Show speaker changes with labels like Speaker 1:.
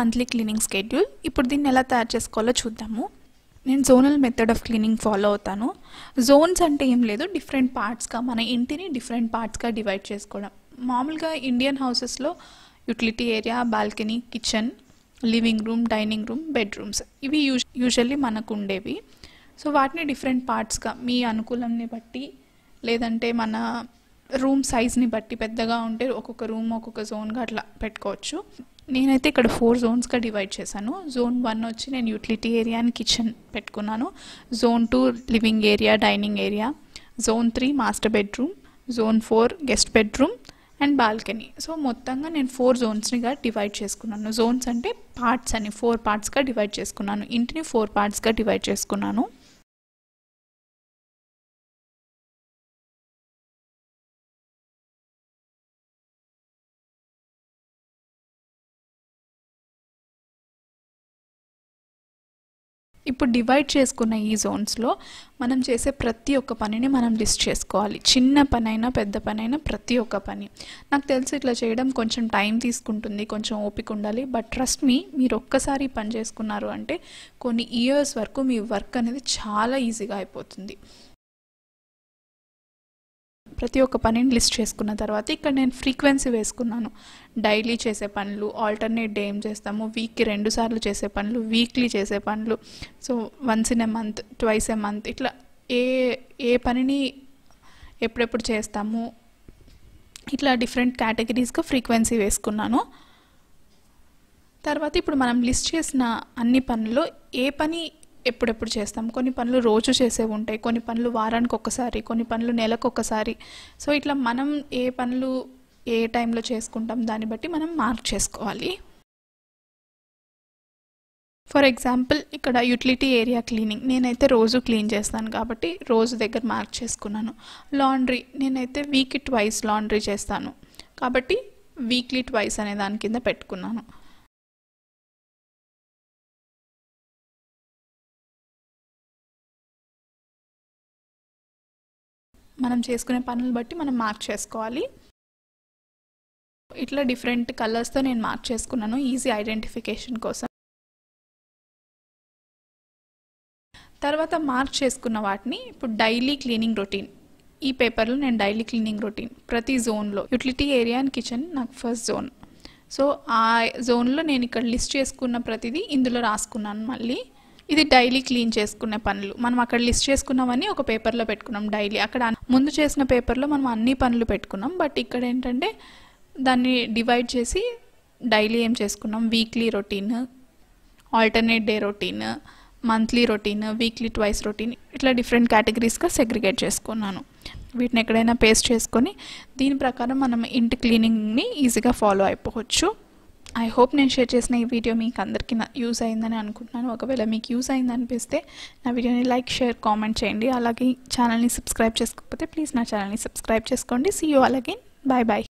Speaker 1: Monthly cleaning schedule ఇప్పుడు దీన్ని ఎలా తయారు చేసుకోవాలో చూద్దాము. నేను zonal method of cleaning follow అవుతాను. జోన్స్ అంటే ఏం లేదు డిఫరెంట్ పార్ట్స్గా మన ఇంటిని డిఫరెంట్ పార్ట్స్గా డివైడ్ చేసుకోవడం. మామూలుగా Indian హౌసెస్లో utility area balcony kitchen living room dining room bedrooms ఇవి యూజ్ యూజువల్లీ మనకు ఉండేవి. సో వాటిని డిఫరెంట్ పార్ట్స్గా మీ అనుకూలంని బట్టి లేదంటే మన రూమ్ సైజ్ని బట్టి పెద్దగా ఉంటే ఒక్కొక్క రూమ్ ఒక్కొక్క జోన్గా అట్లా పెట్టుకోవచ్చు. నేనైతే ఇక్కడ ఫోర్ జోన్స్గా డివైడ్ చేశాను. జోన్ వన్ వచ్చి నేను యూటిలిటీ ఏరియా అండ్ కిచెన్ పెట్టుకున్నాను. Zone two living area dining area. Zone three master bedroom. Zone four guest bedroom and balcony. So మొత్తంగా నేను ఫోర్ జోన్స్నిగా డివైడ్ చేసుకున్నాను. జోన్స్ అంటే పార్ట్స్ అని ఫోర్ పార్ట్స్గా డివైడ్ చేసుకున్నాను. ఇంటిని ఫోర్ పార్ట్స్గా డివైడ్ చేసుకున్నాను. ఇప్పుడు డివైడ్ చేసుకున్న ఈ జోన్స్లో మనం చేసే ప్రతి ఒక్క పనిని మనం లిస్ట్ చేసుకోవాలి. చిన్న పని అయినా పెద్ద పని అయినా ప్రతి ఒక్క పని. నాకు తెలిసి ఇట్లా చేయడం కొంచెం టైం తీసుకుంటుంది కొంచెం ఓపిక ఉండాలి బట్ ట్రస్ట్ మీ మీరు ఒక్కసారి పని చేసుకున్నారు అంటే కొన్ని ఇయర్స్ వరకు మీ వర్క్ అనేది చాలా ఈజీగా అయిపోతుంది. ప్రతి ఒక్క పనిని లిస్ట్ చేసుకున్న తర్వాత ఇక్కడ నేను ఫ్రీక్వెన్సీ వేసుకున్నాను. డైలీ చేసే పనులు ఆల్టర్నేట్ డే ఏం చేస్తాము వీక్కి రెండు సార్లు చేసే పనులు వీక్లీ చేసే పనులు. So once in a month twice a month ఇట్లా ఏ ఏ పనిని ఎప్పుడెప్పుడు చేస్తాము ఇట్లా డిఫరెంట్ కేటగిరీస్గా ఫ్రీక్వెన్సీ వేసుకున్నాను. తర్వాత ఇప్పుడు మనం లిస్ట్ చేసిన అన్ని పనుల్లో ఏ పని ఎప్పుడెప్పుడు చేస్తాం. కొన్ని పనులు రోజు చేసేవి ఉంటాయి. కొన్ని పనులు వారానికి ఒక్కసారి కొన్ని పనులు నెలకు ఒక్కసారి. సో ఇట్లా మనం ఏ పనులు ఏ టైంలో చేసుకుంటాం దాన్ని బట్టి మనం మార్క్ చేసుకోవాలి. ఫర్ ఎగ్జాంపుల్ ఇక్కడ యూటిలిటీ ఏరియా క్లీనింగ్. నేనైతే రోజు క్లీన్ చేస్తాను కాబట్టి రోజు దగ్గర మార్క్ చేసుకున్నాను. లాండ్రీ. నేనైతే వీక్ ట్వైస్ లాండ్రీ చేస్తాను. కాబట్టి వీక్లీ ట్వైస్ అనే దాని కింద పెట్టుకున్నాను. మనం చేసుకునే పనులు బట్టి మనం మార్క్ చేసుకోవాలి. ఇట్లా డిఫరెంట్ కలర్స్తో నేను మార్క్ చేసుకున్నాను ఈజీ ఐడెంటిఫికేషన్ కోసం. తర్వాత మార్క్ చేసుకున్న వాటిని ఇప్పుడు డైలీ క్లీనింగ్ రొటీన్. ఈ పేపర్లో నేను డైలీ క్లీనింగ్ రొటీన్. ప్రతి జోన్లో. యూటిలిటీ ఏరియా అండ్ కిచెన్ నాకు ఫస్ట్ జోన్. సో ఆ జోన్లో నేను ఇక్కడ లిస్ట్ చేసుకున్న ప్రతిదీ ఇందులో రాసుకున్నాను మళ్ళీ. ఇది డైలీ క్లీన్ చేసుకునే పనులు. మనం అక్కడ లిస్ట్ చేసుకున్నామని ఒక పేపర్లో పెట్టుకున్నాం డైలీ. అక్కడ ముందు చేసిన పేపర్లో మనం అన్ని పనులు పెట్టుకున్నాం. బట్ ఇక్కడ ఏంటంటే దాన్ని డివైడ్ చేసి డైలీ ఏం చేసుకున్నాం? Weekly routine alternate day routine monthly routine weekly twice routine ఇట్లా డిఫరెంట్ కేటగిరీస్గా సెగ్రిగేట్ చేసుకున్నాను. వీటిని ఎక్కడైనా పేస్ట్ చేసుకొని దీని ప్రకారం మనం ఇంటి క్లీనింగ్ని ఈజీగా ఫాలో అయిపోవచ్చు. ఐ హోప్ నేను షేర్ చేసిన ఈ వీడియో మీకు అందరికీ యూజ్ అయిందని అనుకుంటున్నాను. ఒకవేళ మీకు యూస్ అయింది అనిపిస్తే నా వీడియోని లైక్ షేర్ కామెంట్ చేయండి. అలాగే ఛానల్ని సబ్స్క్రైబ్ చేసుకోకపోతే ప్లీజ్ నా ఛానల్ని సబ్స్క్రైబ్ చేసుకోండి. సీ యూ అలాగే బాయ్ బాయ్